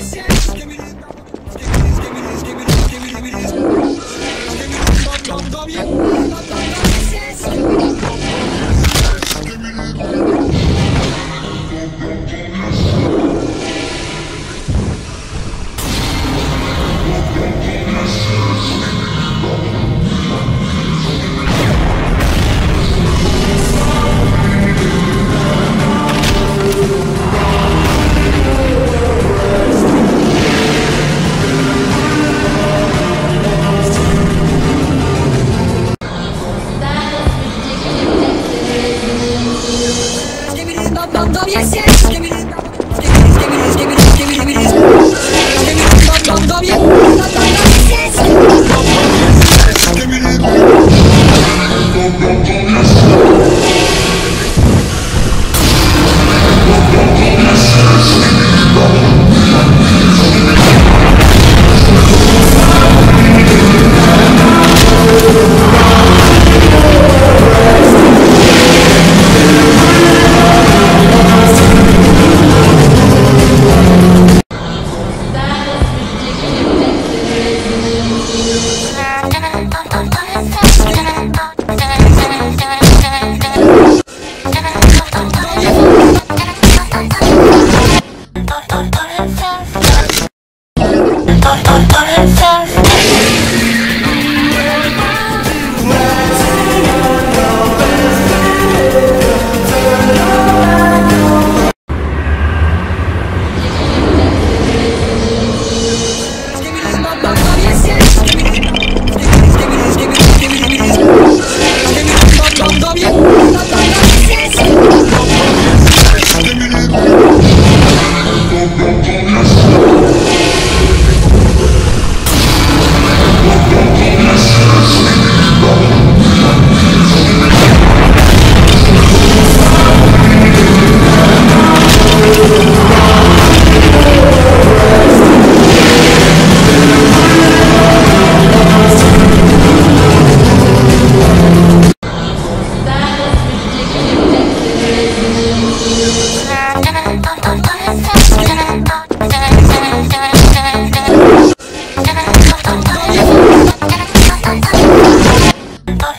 Yeah. Cause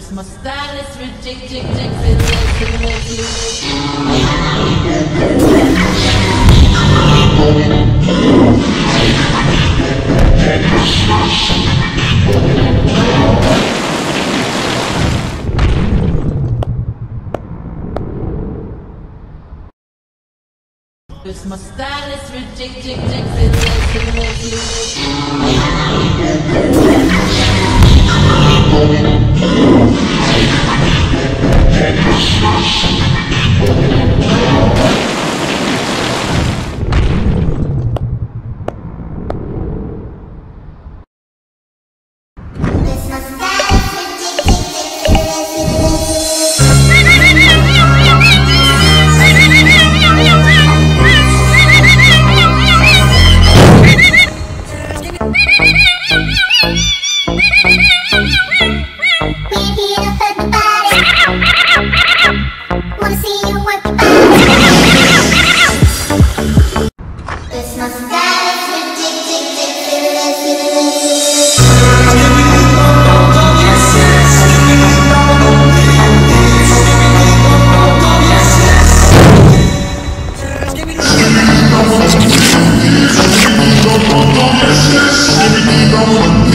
Cause my style is ridiculous. Cause my style is ridiculous. Yes, yes, everything I want.